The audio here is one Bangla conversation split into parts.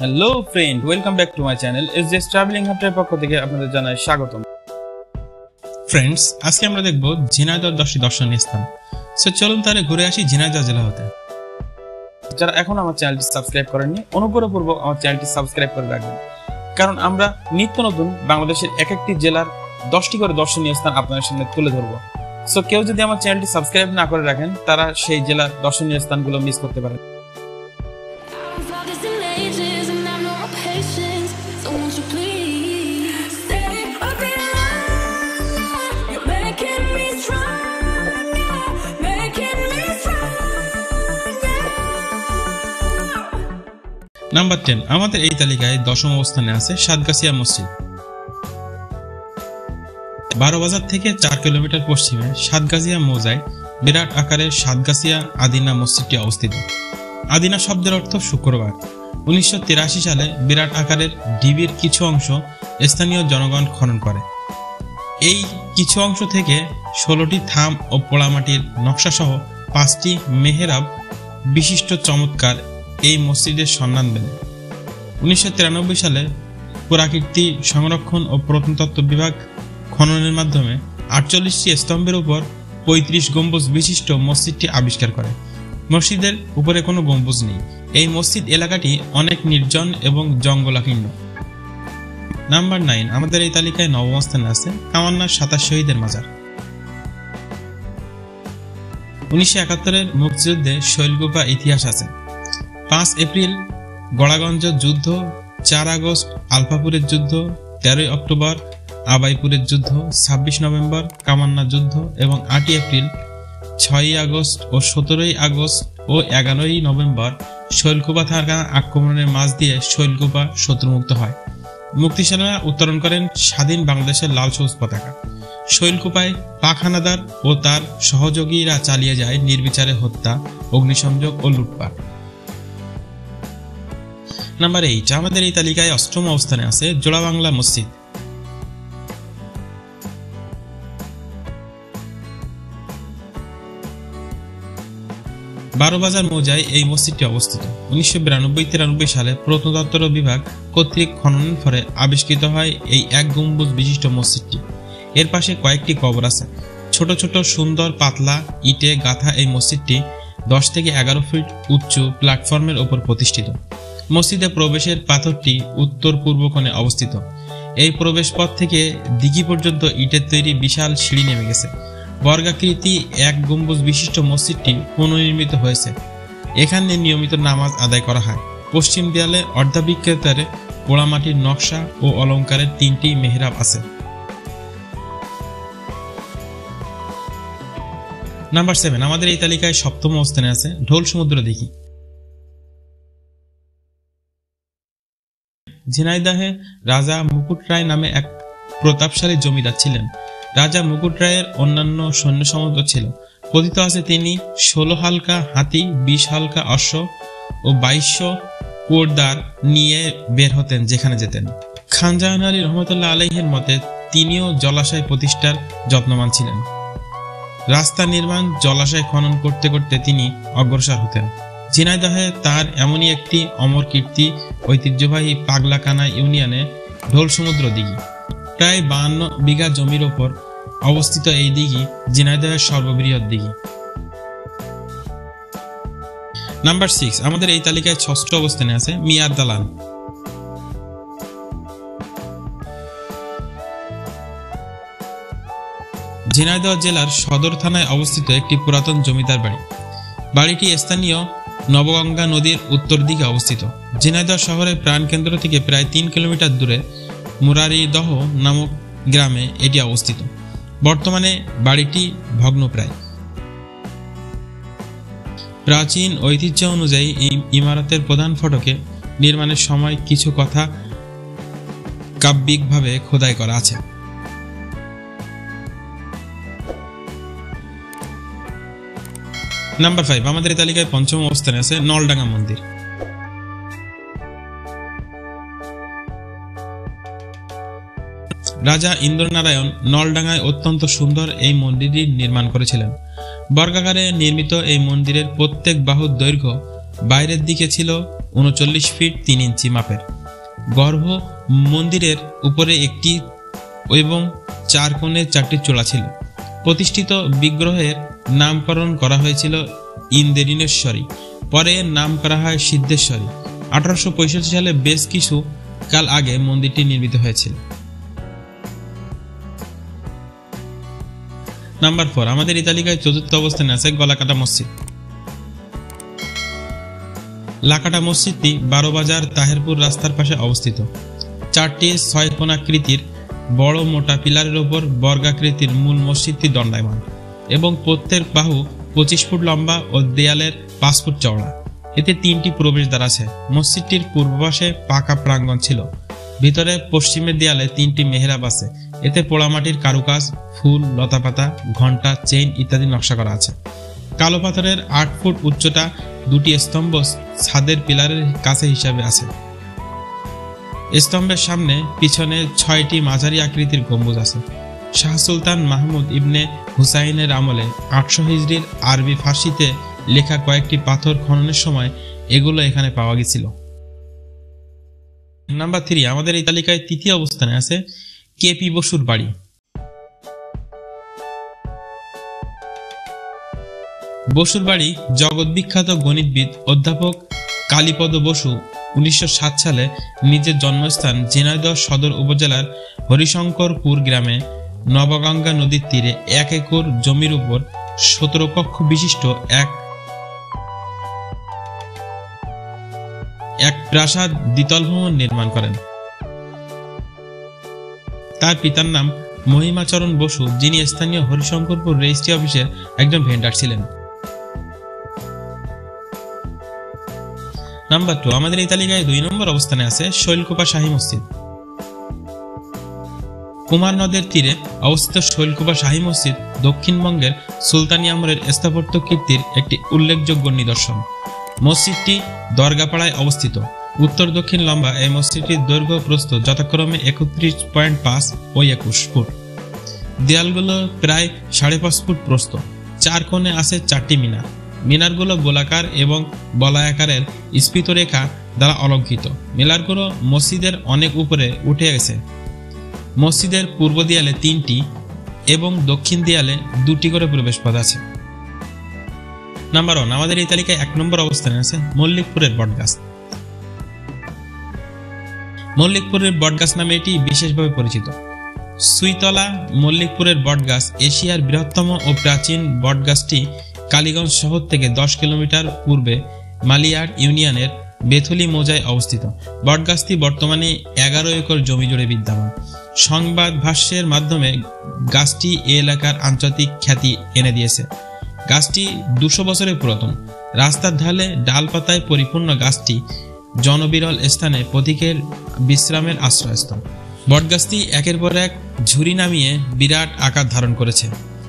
Hello friend welcome back to my channel S Jess travelling হাটের পক্ষ থেকে আপনাদের জানাই স্বাগতম। ফ্রেন্ডস আজকে আমরা দেখব ঝিনাইদহ দশটি দর্শনীয় স্থান। সো চলুন তাহলে ঘুরে আসি ঝিনাইদহ জেলা হতে। যারা এখন আমার চ্যানেলটি সাবস্ক্রাইব করেননি, অনুগ্রহপূর্বক আমার চ্যানেলটি সাবস্ক্রাইব করে রাখবেন। কারণ আমরা নিত্য নতুন বাংলাদেশের এক একটি জেলার দশটি করে দর্শনীয় স্থান আপনাদের সামনে তুলে ধরবো। সো কেউ যদি আমার চ্যানেলটি সাবস্ক্রাইব না করে রাখেন, তারা সেই জেলার দর্শনীয় স্থানগুলো মিস করতে পারেন। নাম্বার টেন আমাদের এই তালিকায় দশম অবস্থানে আছে সাতগাছিয়া মসজিদ। বারো বাজার থেকে চার কিলোমিটার পশ্চিমে সাতগাছিয়া মৌজায় বিরাট আকারের সাতগাছিয়া আদিনা মসজিদটি অবস্থিত। আদিনা শব্দের অর্থ শুক্রবার। উনিশশো সালে বিরাট আকারের ডিবির কিছু অংশ স্থানীয় জনগণ খনন করে। এই কিছু অংশ থেকে ষোলোটি থাম ও পোড়ামাটির নকশাসহ পাঁচটি মেহেরাব বিশিষ্ট চমৎকার এই মসজিদের সন্ধান দেন। উনিশশো সালে পুরাকীর্তি সংরক্ষণ ও প্রত্নতত্ত্ব বিভাগ খননের মাধ্যমে আটচল্লিশটি স্তম্ভের উপর পঁয়ত্রিশ গম্বুজ বিশিষ্ট মসজিদটি আবিষ্কার করে। মসজিদের উপরে কোনো গম্বুজ নেই। এই মসজিদ এলাকাটি অনেক নির্জন এবং জঙ্গলাকীর্ণ। নাম্বার নাইন, আমাদের এই তালিকায় নবম স্থানে আছে কামান্নার সাতাশ শহীদের মাজার। উনিশশো একাত্তরের মুক্তিযুদ্ধে শৈলকুপা ইতিহাস আছে। পাঁচ এপ্রিল, গড়াগঞ্জ যুদ্ধ, চার আগস্ট, আলফাপুরের যুদ্ধ, তেরোই অক্টোবর, আবাইপুরের যুদ্ধ, ছাব্বিশ নভেম্বর, কামান্না যুদ্ধ এবং আটই এপ্রিল, ছয়ই আগস্ট ও সতেরোই আগস্ট ও এগারোই নভেম্বর শৈলকুপা থাকা আক্রমণের মাঝ দিয়ে শৈলকুপা শত্রুমুক্ত হয়। মুক্তিসেনারা উত্তরণ করেন স্বাধীন বাংলাদেশের লাল সবুজ পতাকা। শৈলকুপায় পাক হানাদার ও তার সহযোগীরা চালিয়ে যায় নির্বিচারে হত্যা, অগ্নিসংযোগ ও লুটপাট। নাম্বার এইট আমাদের এই তালিকায় অষ্টম অবস্থানে আছে জোড়া বাংলা মসজিদ। বারো বাজার মৌজায় এই মসজিদটি অবস্থিত। উনিশশো বিরানব্বই তিরানব্বই সালে প্রত্নতত্ত্ব বিভাগ কর্তৃক খননের ফলে আবিষ্কৃত হয় এই এক গম্বুজ বিশিষ্ট মসজিদটি। এর পাশে কয়েকটি কবর আছে। ছোট ছোট, সুন্দর, পাতলা ইটে গাথা এই মসজিদটি দশ থেকে এগারো ফিট উচ্চ প্ল্যাটফর্মের ওপর প্রতিষ্ঠিত। মসজিদে প্রবেশের পাথরটি উত্তর পূর্ব কোণে অবস্থিত। এই প্রবেশ পথ থেকে দিঘি পর্যন্ত ইটের তৈরি বিশাল সিঁড়ি নেমে গেছে। বর্গাকৃতি এক গম্বুজ বিশিষ্ট মসজিদটি পুনর্নির্মিত হয়েছে। এখানে নিয়মিত নামাজ আদায় করা হয়। পশ্চিম দেয়ালে অর্ধাবৃক্ষেতারে পোড়ামাটির নকশা ও অলঙ্কারের তিনটি মেহরাব আছে। নাম্বার সেভেন আমাদের এই তালিকায় সপ্তম অবস্থানে আছে ঢোল সমুদ্র দেখি ঝিনাইদাহে রাজা মুকুট রায় নামে এক প্রতাপশালী জমিদার ছিলেন। রাজা মুকুট রায়ের অন্যান্য সৈন্য সমর্থ ছিল। কথিত আছে তিনি ষোলো হালকা হাতি, বিশ হালকা অশ্ব ও বাইশশো কোরদার নিয়ে বের হতেন যেখানে যেতেন। খানজাহান আলী রহমতুল্লাহ আলাইহের মতে তিনিও জলাশয় প্রতিষ্ঠার যত্নবান ছিলেন। রাস্তা নির্মাণ, জলাশয় খনন করতে করতে তিনি অগ্রসর হতেন। ঝিনাইদহে তার এমনই একটি অমর কীর্তি ঐতিহ্যবাহী পাগলাকানা ইউনিয়নে ঢোল সমুদ্র দিঘি। প্রায় বাহান্ন বিঘা জমির ওপর অবস্থিত এই দিঘি ঝিনাইদহের সর্ববৃহৎ দিঘি। নাম্বার সিক্স, আমাদের এই তালিকায় ষষ্ঠ অবস্থানে আছে মিয়ার দালান। ঝিনাইদহ জেলার সদর থানায় অবস্থিত একটি পুরাতন জমিদার বাড়ি। বাড়িটি স্থানীয় নবগঙ্গা নদীর উত্তর দিকে অবস্থিত। ঝিনাইদহ শহরের প্রাণকেন্দ্র থেকে প্রায় তিন কিলোমিটার দূরে মুরারিদহ নামক গ্রামে এটি অবস্থিত। বর্তমানে বাড়িটি ভগ্নপ্রায়। প্রাচীন ঐতিহ্য অনুযায়ী এই ইমারতের প্রধান ফটকে নির্মাণের সময় কিছু কথা কাব্যিকভাবে খোদাই করা আছে। নাম্বার ফাইভ আমাদের এই তালিকায় পঞ্চম অবস্থানে আছে নলডাঙ্গা মন্দির। রাজা ইন্দ্রনারায়ণ নলডাঙ্গায় অত্যন্ত সুন্দর এই মন্দিরটি নির্মাণ করেছিলেন। বর্গাকারে নির্মিত এই মন্দিরের প্রত্যেক বাহুর দৈর্ঘ্য বাইরের দিকে ছিল উনচল্লিশ ফিট তিন ইঞ্চি মাপের। গর্ভ মন্দিরের উপরে একটি এবং চার কোণে চারটি চূড়া ছিল। প্রতিষ্ঠিত বিগ্রহের নামকরণ করা হয়েছিল ইন্দ্রিনেশ্বরী পরে নাম করা হয় সিদ্ধেশ্বরী। আঠারোশো পঁয়ষট্টি সালে বেশ কিছু কাল আগে মন্দিরটি নির্মিত হয়েছিল। নাম্বার ফোর, আমাদের এই তালিকায় চতুর্থ অবস্থানে আছে গলাকাটা মসজিদ। লাকাটা মসজিদটি বারোবাজার তাহেরপুর রাস্তার পাশে অবস্থিত। চারটি ছয় কোণাকৃতির বড় মোটা পিলারের ওপর বর্গাকৃতির মূল মসজিদটি দণ্ডায়মান। এবং প্রত্যেক বাহু পঁচিশ ফুট লম্বা ও দেয়ালের পাঁচ ফুট চওড়া। এতে তিনটি প্রবেশদ্বার আছে। মসজিদটির পূর্ব পাশে পাকা প্রাঙ্গণ ছিল। ভিতরে পশ্চিমের দেয়ালে তিনটি মেহরাব আছে। এতে পোড়ামাটির কারুকাজ, ফুল, লতাপাতা, ঘণ্টা, চেইন ইত্যাদি নকশা করা আছে। কালো পাথরের আট ফুট উচ্চতা দুটি স্তম্ভ ছাদের পিলারের কাছে হিসাবে আছে। স্তম্ভের সামনে পিছনে ছয়টি মাঝারি আকৃতির গম্বুজ আছে। শাহ সুলতান মাহমুদ ইবনে হুসাইনের আমলে আটশো হিজড়ির আরবি ফার্সিতে লেখা কয়েকটি পাথর খননের সময় এগুলো এখানে পাওয়া গেছিল। নাম্বার থ্রি, আমাদের এই তালিকায় তৃতীয় অবস্থানে আছে কেপি বসুর বাড়ি। বসুর বাড়ি জগৎবিখ্যাত গণিতবিদ অধ্যাপক কালীপদ বসু উনিশশো সাত সালে নিজের জন্মস্থান ঝিনাইদহ সদর উপজেলার হরিশঙ্করপুর গ্রামে নবগঙ্গা নদীর তীরে এক একর জমির উপর সতেরো কক্ষ বিশিষ্ট এক এক প্রাসাদ দ্বিতল ভবন নির্মাণ করেন। তার পিতার নাম মহিমাচরণ বসু, যিনি স্থানীয় হরিশঙ্করপুর রেজিস্ট্রি অফিসের একজন ভেন্ডার ছিলেন। নাম্বার টু আমাদের এই তালিকায় দুই নম্বর অবস্থানে আছে শৈলকুপা শাহী মসজিদ। কুমার নদের তীরে অবস্থিত শৈলকুপা শাহী মসজিদ দক্ষিণবঙ্গের সুলতানি আমলের স্থাপত্য কীর্তির একটি উল্লেখযোগ্য নিদর্শন। মসজিদটি দরগাপাড়ায় অবস্থিত। উত্তর দক্ষিণ লম্বা এই মসজিদটির দৈর্ঘ্য প্রস্থ যথাক্রমে একত্রিশ পয়েন্ট পাঁচ ও একুশ ফুট। দেয়ালগুলো প্রায় সাড়ে পাঁচ ফুট প্রস্থ। চার কোণে আছে চারটি মিনার। মিনারগুলো গোলাকার এবং বলায়াকারের স্ফীত রেখা দ্বারা অলঙ্কৃত। মিনারগুলো মসজিদের অনেক উপরে উঠে গেছে। মসজিদের পূর্ব দেয়ালে তিনটি এবং দক্ষিণ দেয়ালে দুটি করে প্রবেশপথ আছে। নাম্বার ওয়ান আমাদের এই তালিকায় এক নম্বর অবস্থানে আছে মল্লিকপুরের বটগাছ। মল্লিকপুরের বটগাছ নামে এটি বিশেষভাবে পরিচিত। সুইতলা, মল্লিকপুরের বটগাছ, এশিয়ার বৃহত্তম ও প্রাচীন বটগাছটি কালীগঞ্জ শহর থেকে দশ কিলোমিটার পূর্বে মালিয়ার ইউনিয়নের বেথলি মোজায় অবস্থিত। বটগাছটি বর্তমানে এগারো একর জমি জুড়ে বিদ্যমান। সংবাদ ভাষ্যের মাধ্যমে গাছটি এ এলাকার আন্তর্জাতিক খ্যাতি এনে দিয়েছে। গাছটি দুশো বছরের পুরাতন। রাস্তার ঢালে ডালপাতায় পরিপূর্ণ গাছটি জনবিরল স্থানে প্রতীকের বিশ্রামের আশ্রয়স্থল। বটগাছটি একের পর এক ঝুরি নামিয়ে বিরাট আকার ধারণ করেছে।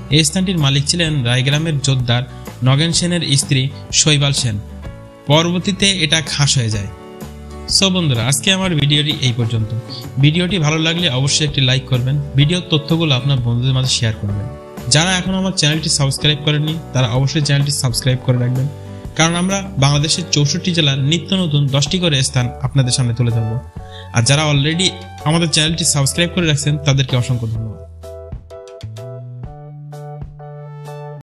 এই স্থানটির মালিক ছিলেন রায়গ্রামের জোদ্দার নগেন সেনের স্ত্রী শৈবাল সেন। পরবর্তীতে এটা খাস হয়ে যায়। সো বন্ধুরা, আজকে আমার ভিডিওটি এই পর্যন্ত। ভিডিওটি ভালো লাগলে অবশ্যই একটি লাইক করবেন। ভিডিওর তথ্যগুলো আপনার বন্ধুদের মাঝে শেয়ার করবেন। যারা এখন আমার চ্যানেলটি সাবস্ক্রাইব করেননি, তারা অবশ্যই চ্যানেলটি সাবস্ক্রাইব করে রাখবেন। কারণ আমরা বাংলাদেশের চৌষট্টি জেলার নিত্য নতুন দশটি করে স্থান আপনাদের সামনে তুলে ধরবো। আর যারা অলরেডি আমাদের চ্যানেলটি সাবস্ক্রাইব করে রাখছেন, তাদেরকে অসংখ্য ধন্যবাদ।